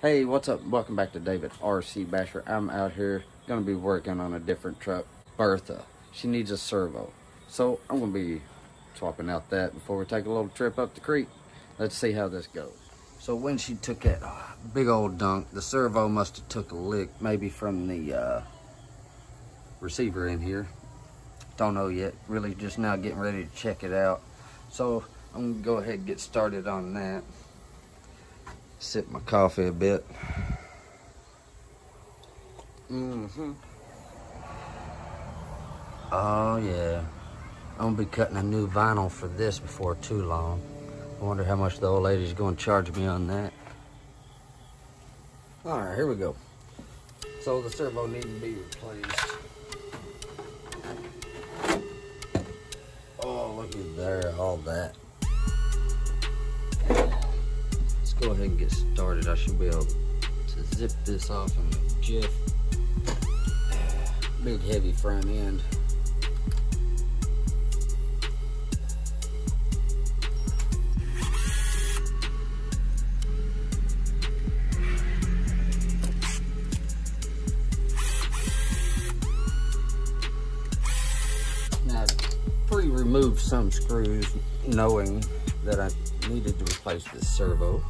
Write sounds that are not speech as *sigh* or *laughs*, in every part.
Hey, what's up? Welcome back to David RC Basher. I'm out here going to be working on a different truck, Bertha. She needs a servo. So I'm going to be swapping out that before we take a little trip up the creek. Let's see how this goes. So when she took that big old dunk, the servo must have took a lick, maybe from the uh, receiver in here. Don't know yet. Really just now getting ready to check it out. So I'm gonna go ahead and get started on that sip my coffee a bit. Mm-hmm. Oh yeah. I'm gonna be cutting a new vinyl for this before too long. I wonder how much the old lady's gonna charge me on that. All right, here we go. So the servo needs to be replaced. Oh, look at there, all that go ahead and get started. I should be able to zip this off in a jiff. Big heavy front end. Now, pre-removed some screws knowing that I needed to replace this servo.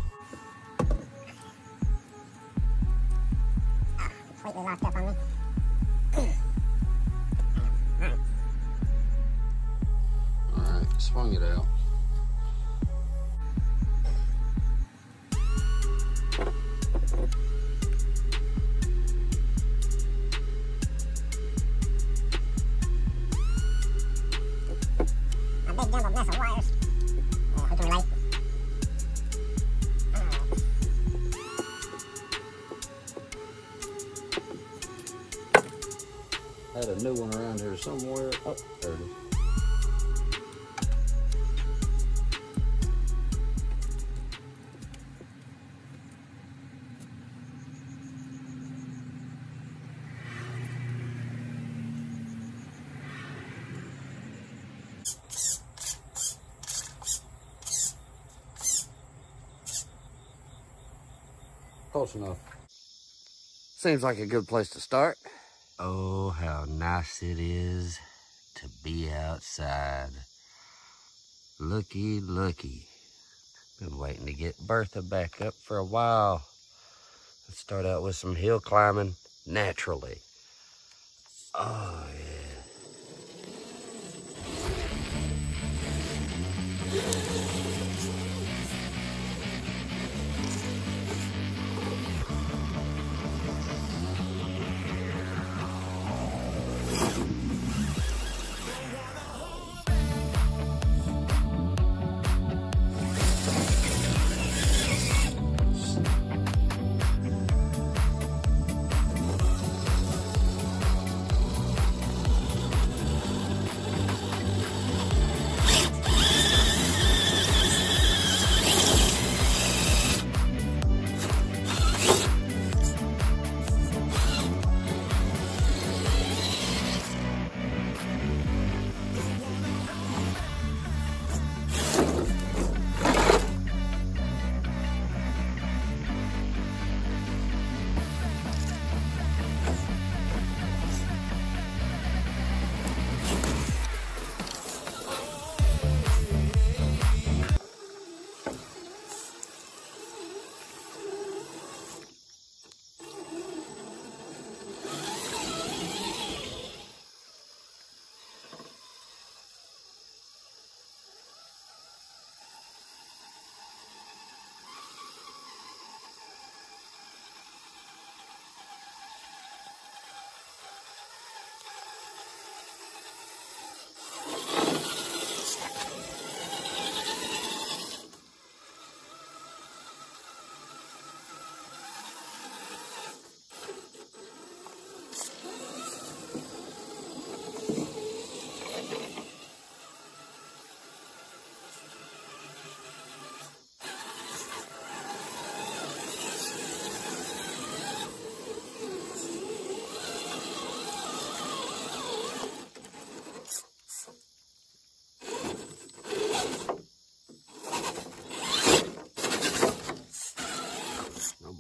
Close enough. Seems like a good place to start. Oh, how nice it is to be outside. Looky, looky. Been waiting to get Bertha back up for a while. Let's start out with some hill climbing naturally. Oh, yeah.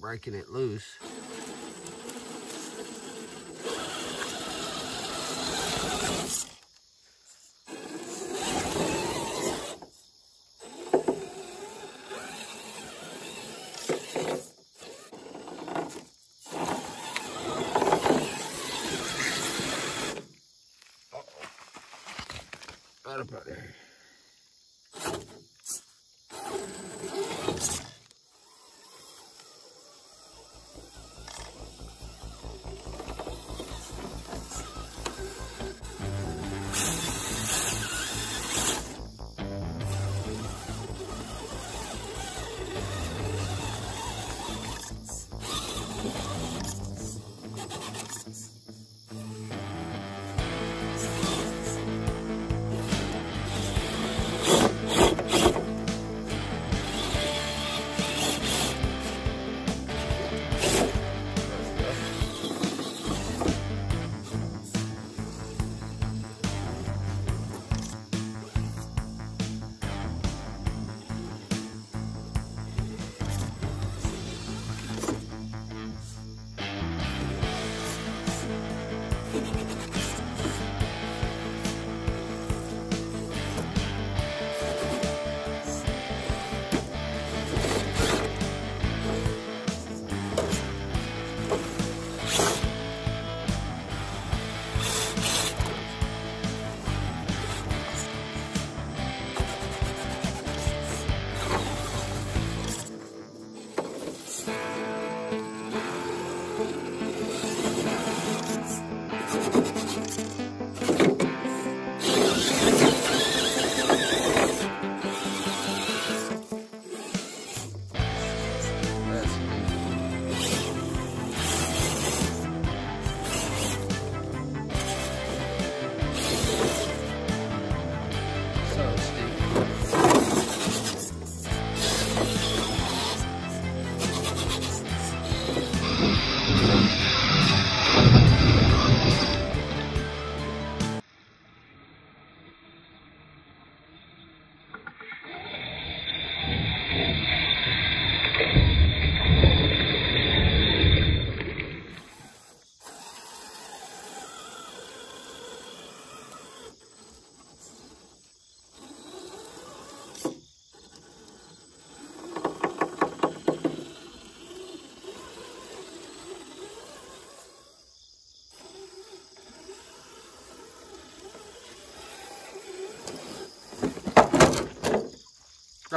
Breaking it loose. Right about there.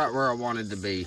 Right where I wanted to be.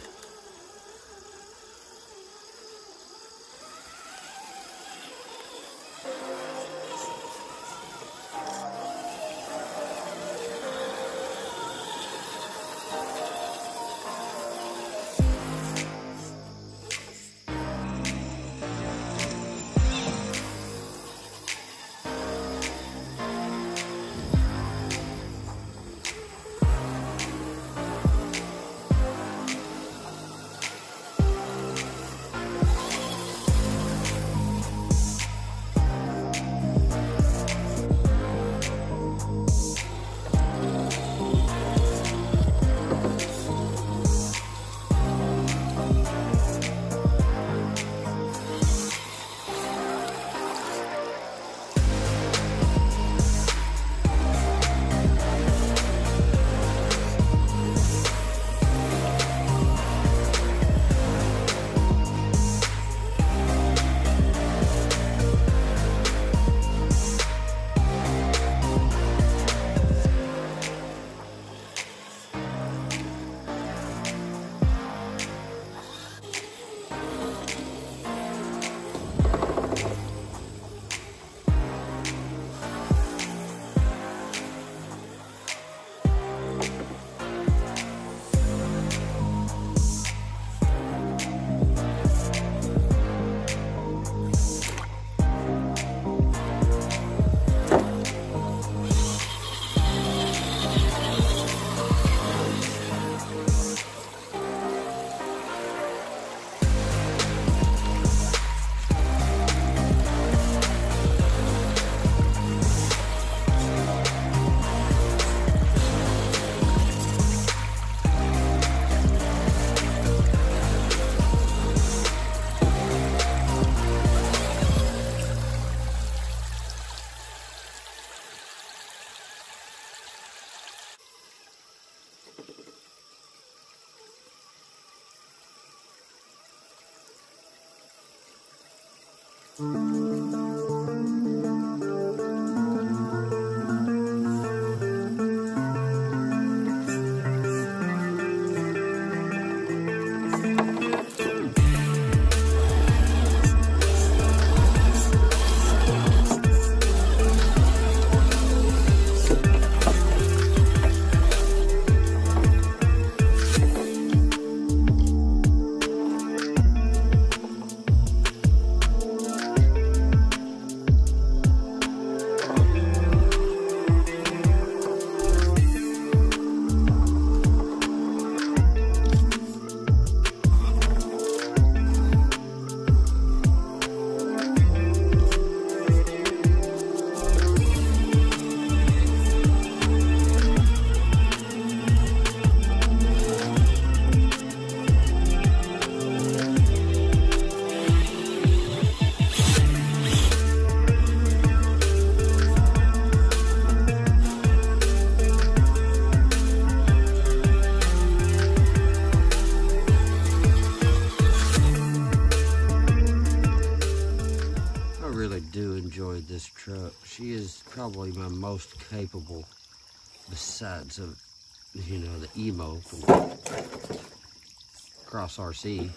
I most capable besides of, you know, the emo from Cross RC.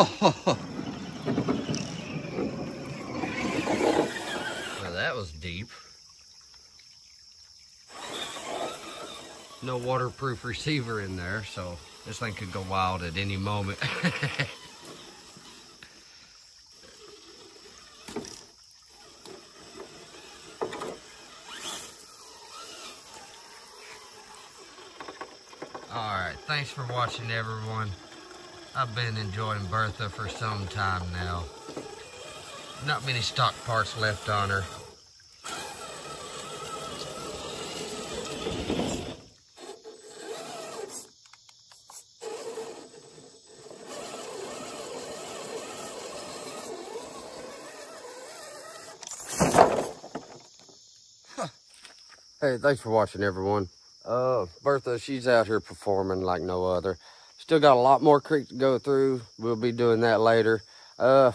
Well, that was deep. No waterproof receiver in there, so this thing could go wild at any moment. *laughs* Alright, thanks for watching everyone. I've been enjoying Bertha for some time now. Not many stock parts left on her. Hey, thanks for watching, everyone. Uh, Bertha, she's out here performing like no other. Still got a lot more creek to go through. We'll be doing that later. Uh,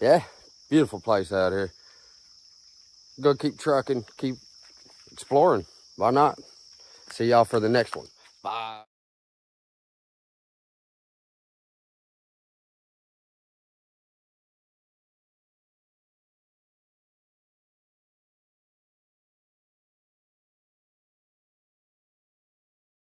yeah, beautiful place out here. Go keep trucking, keep exploring. Why not? See y'all for the next one.